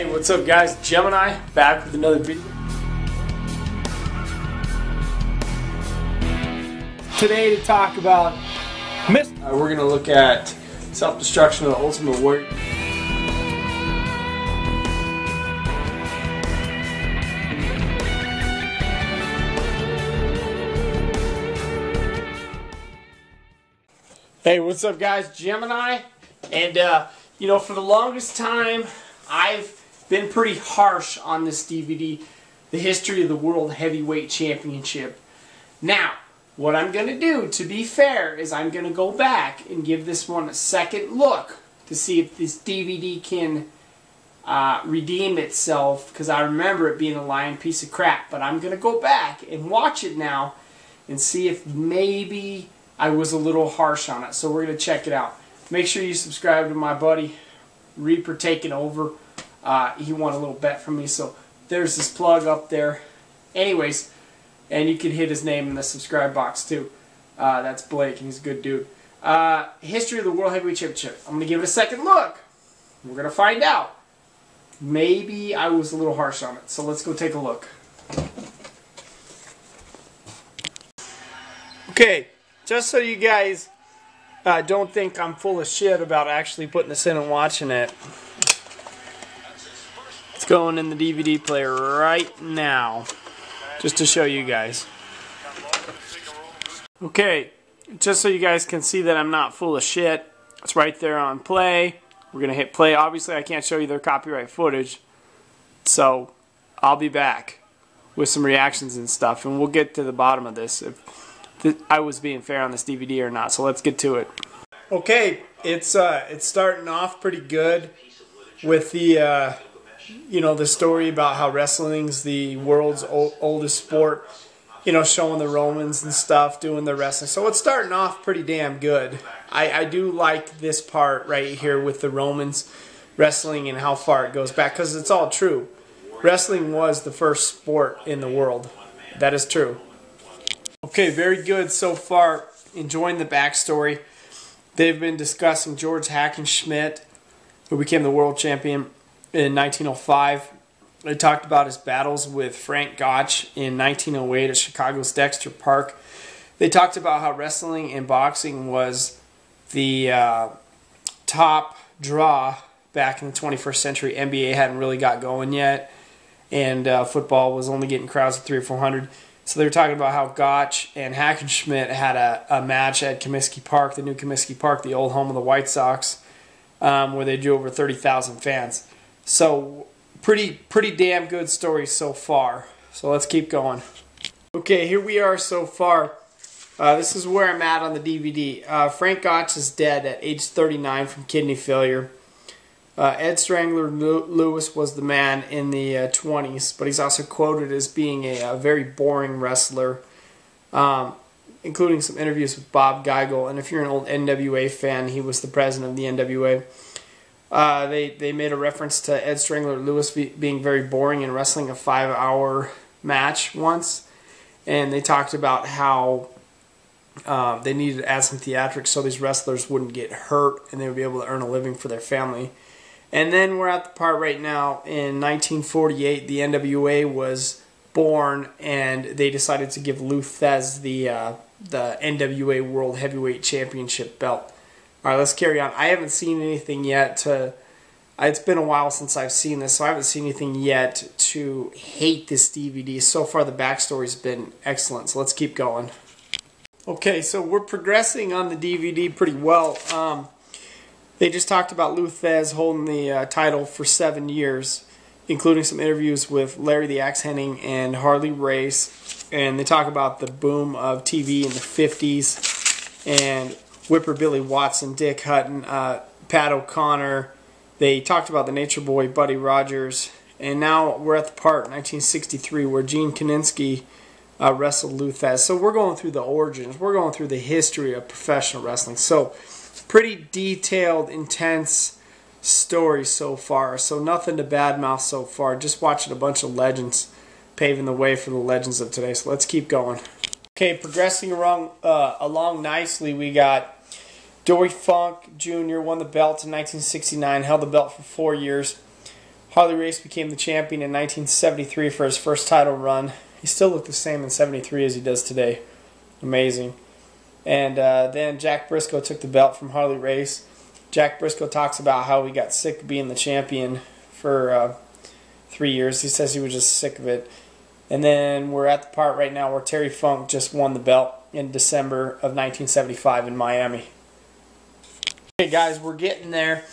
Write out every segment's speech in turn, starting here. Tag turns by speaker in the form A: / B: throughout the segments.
A: Hey, what's up guys? Gemini back with another video. Today to talk about Mist. Uh, we're gonna look at self-destruction of the Ultimate Warrior. Hey, what's up guys? Gemini. And, uh, you know, for the longest time, I've been pretty harsh on this DVD, The History of the World Heavyweight Championship. Now, what I'm going to do, to be fair, is I'm going to go back and give this one a second look to see if this DVD can uh, redeem itself, because I remember it being a lying piece of crap. But I'm going to go back and watch it now and see if maybe I was a little harsh on it. So we're going to check it out. Make sure you subscribe to my buddy Reaper taking over. Uh, he won a little bet from me, so there's this plug up there. Anyways, and you can hit his name in the subscribe box too. Uh, that's Blake, and he's a good dude. Uh, history of the World Heavyweight Championship. I'm going to give it a second look. We're going to find out. Maybe I was a little harsh on it, so let's go take a look. Okay, just so you guys uh, don't think I'm full of shit about actually putting this in and watching it. Going in the DVD player right now, just to show you guys. Okay, just so you guys can see that I'm not full of shit, it's right there on play. We're going to hit play. Obviously, I can't show you their copyright footage, so I'll be back with some reactions and stuff, and we'll get to the bottom of this. If, I was being fair on this DVD or not. So let's get to it. Okay, it's uh, it's starting off pretty good with the uh, you know the story about how wrestling's the world's oldest sport. You know, showing the Romans and stuff doing the wrestling. So it's starting off pretty damn good. I, I do like this part right here with the Romans wrestling and how far it goes back because it's all true. Wrestling was the first sport in the world. That is true. Okay, very good so far. Enjoying the backstory. They've been discussing George Hackenschmidt, who became the world champion in 1905. They talked about his battles with Frank Gotch in 1908 at Chicago's Dexter Park. They talked about how wrestling and boxing was the uh, top draw back in the 21st century. NBA hadn't really got going yet, and uh, football was only getting crowds of three or four hundred. So they were talking about how Gotch and Hackenschmidt had a, a match at Comiskey Park, the new Comiskey Park, the old home of the White Sox, um, where they drew over 30,000 fans. So pretty pretty damn good story so far. So let's keep going. Okay, here we are so far. Uh, this is where I'm at on the DVD. Uh, Frank Gotch is dead at age 39 from kidney failure. Uh, Ed Strangler Lewis was the man in the uh, 20s, but he's also quoted as being a, a very boring wrestler, um, including some interviews with Bob Geigel. And if you're an old NWA fan, he was the president of the NWA. Uh, they, they made a reference to Ed Strangler Lewis be, being very boring in wrestling a five hour match once. And they talked about how uh, they needed to add some theatrics so these wrestlers wouldn't get hurt and they would be able to earn a living for their family. And then we're at the part right now in 1948, the NWA was born, and they decided to give Lou Thesz the uh, the NWA World Heavyweight Championship belt. All right, let's carry on. I haven't seen anything yet to. It's been a while since I've seen this, so I haven't seen anything yet to hate this DVD. So far, the backstory's been excellent, so let's keep going. Okay, so we're progressing on the DVD pretty well. Um, they just talked about Lou Thesz holding the uh, title for seven years, including some interviews with Larry the Axe Hennig and Harley Race. And they talk about the boom of TV in the 50s and Whipper Billy Watson, Dick Hutton, uh, Pat O'Connor. They talked about the Nature Boy, Buddy Rogers. And now we're at the part, 1963, where Gene Kiniski uh, wrestled Lou. So we're going through the origins. We're going through the history of professional wrestling. So pretty detailed, intense story so far. So nothing to badmouth so far. Just watching a bunch of legends paving the way for the legends of today. So let's keep going. Okay, progressing along, uh, along nicely, we got Dory Funk Jr. won the belt in 1969, held the belt for four years. Harley Race became the champion in 1973 for his first title run. He still looked the same in 73 as he does today. Amazing. And uh, then Jack Brisco took the belt from Harley Race. Jack Brisco talks about how he got sick being the champion for uh, three years. He says he was just sick of it. And then we're at the part right now where Terry Funk just won the belt in December of 1975 in Miami. Okay, guys, we're getting there.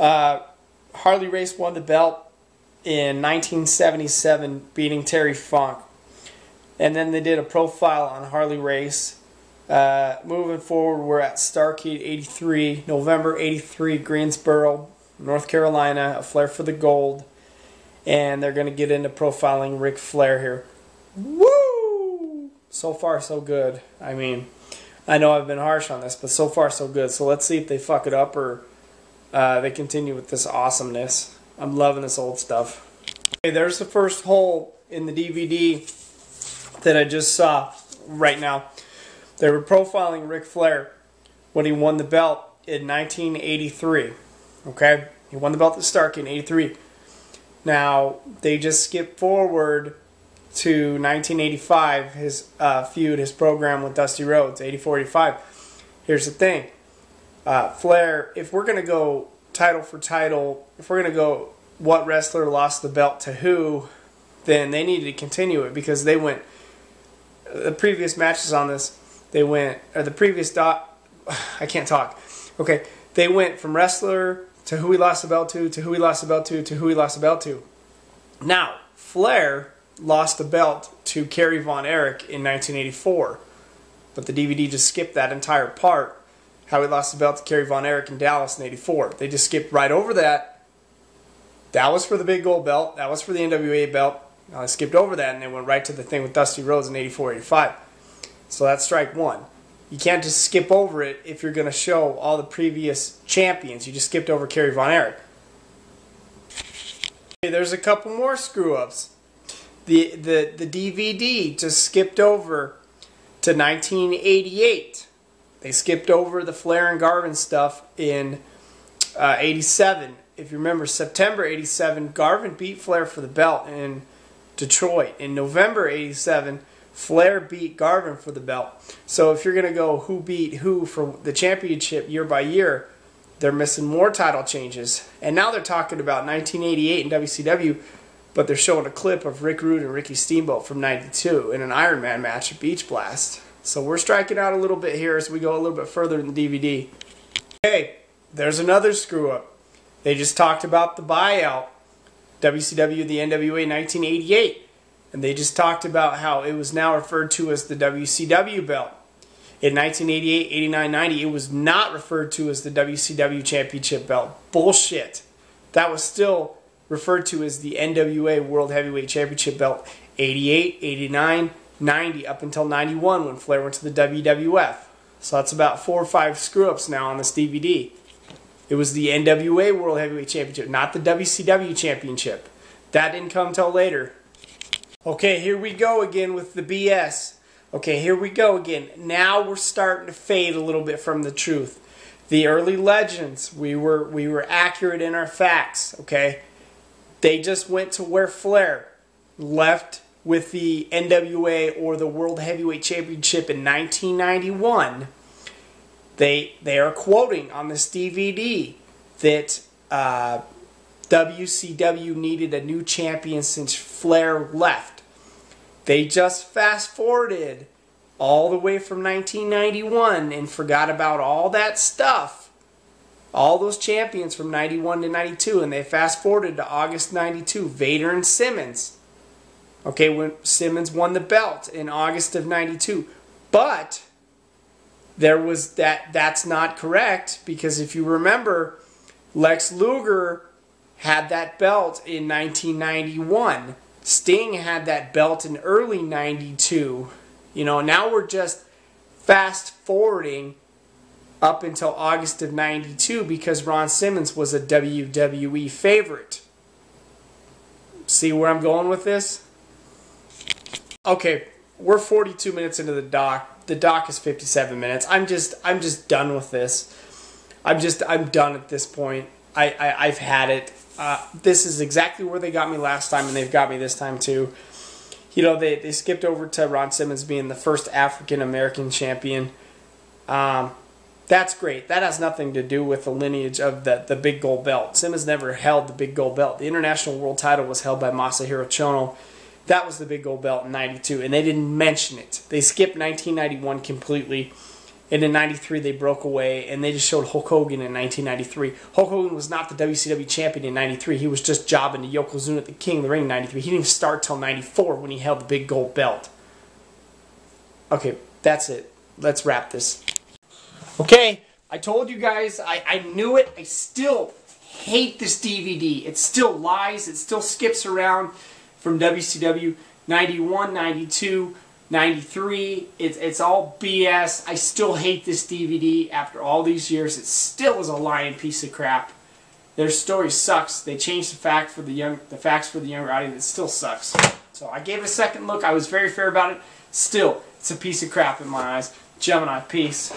A: Uh, Harley Race won the belt in 1977, beating Terry Funk. And then they did a profile on Harley Race. Uh, moving forward, we're at Starrcade 83, November 83, Greensboro, North Carolina, a flare for the Gold and they're going to get into profiling Ric Flair here. Woo! So far, so good. I mean, I know I've been harsh on this, but so far, so good. So let's see if they fuck it up or uh, they continue with this awesomeness. I'm loving this old stuff. Okay, there's the first hole in the DVD that I just saw right now. They were profiling Ric Flair when he won the belt in 1983. Okay? He won the belt at Starrcade 83. Now, they just skip forward to 1985, his uh, feud, his program with Dusty Rhodes, 84 85. Here's the thing uh, Flair, if we're going to go title for title, if we're going to go what wrestler lost the belt to who, then they needed to continue it because they went, the previous matches on this, they went, or the previous dot, I can't talk. Okay, they went from wrestler to who he lost the belt to, to who he lost the belt to, to who he lost the belt to. Now, Flair lost the belt to Kerry Von Erich in 1984, but the DVD just skipped that entire part. How he lost the belt to Kerry Von Erich in Dallas in 84. They just skipped right over that. That was for the big gold belt. That was for the NWA belt. Now they skipped over that and they went right to the thing with Dusty Rhodes in 84 85. So that's strike one. You can't just skip over it if you're going to show all the previous champions. You just skipped over Kerry Von Erich. Okay, there's a couple more screw ups. The, the, the DVD just skipped over to 1988. They skipped over the Flair and Garvin stuff in uh, 87. If you remember, September 87, Garvin beat Flair for the belt in Detroit. In November 87, Flair beat Garvin for the belt. So if you're going to go who beat who for the championship year by year, they're missing more title changes. And now they're talking about 1988 in WCW, but they're showing a clip of Rick Rude and Ricky Steamboat from 92 in an Iron Man match at Beach Blast. So we're striking out a little bit here as we go a little bit further in the DVD. Okay, there's another screw up. They just talked about the buyout. WCW, the NWA 1988 and they just talked about how it was now referred to as the WCW belt. In 1988, 89, 90, it was not referred to as the WCW Championship belt. Bullshit. That was still referred to as the NWA World Heavyweight Championship belt 88, 89, 90, up until 91 when Flair went to the WWF. So that's about four or five screw ups now on this DVD. It was the NWA World Heavyweight Championship, not the WCW Championship. That didn't come till later. Okay, here we go again with the BS. Okay, here we go again. Now we're starting to fade a little bit from the truth. The early legends, we were we were accurate in our facts, okay? They just went to where Flair left with the NWA or the World Heavyweight Championship in 1991. They they are quoting on this DVD that uh, WCW needed a new champion since Flair left. They just fast forwarded all the way from 1991 and forgot about all that stuff. All those champions from 91 to 92, and they fast forwarded to August 92, Vader and Simmons. Okay, when Simmons won the belt in August of 92. But there was that that's not correct because if you remember, Lex Luger had that belt in 1991. Sting had that belt in early 92. You know, now we're just fast forwarding up until August of 92 because Ron Simmons was a WWE favorite. See where I'm going with this? Okay, we're 42 minutes into the doc. The doc is 57 minutes. I'm just I'm just done with this. I'm just I'm done at this point. I, I I've had it Uh, this is exactly where they got me last time, and they've got me this time too. You know, they, they skipped over to Ron Simmons being the first African American champion. Um, that's great. That has nothing to do with the lineage of the, the big gold belt. Simmons never held the big gold belt. The international world title was held by Masahiro Chono. That was the big gold belt in 92, and they didn't mention it. They skipped 1991 completely. And in 93, they broke away, and they just showed Hulk Hogan in 1993. Hulk Hogan was not the WCW champion in 93. He was just jobbing to Yokozuna, at the king of the ring, in 93. He didn't even start till 94 when he held the big gold belt. Okay, that's it. Let's wrap this. Okay, I told you guys, I, I knew it. I still hate this DVD. It still lies. It still skips around from WCW 91, 92, 93. It's, it's all BS. I still hate this DVD after all these years. It still is a lying piece of crap. Their story sucks. They changed the fact for the young the facts for the younger audience. It still sucks. So I gave it a second look. I was very fair about it. Still, it's a piece of crap in my eyes. Gemini, peace.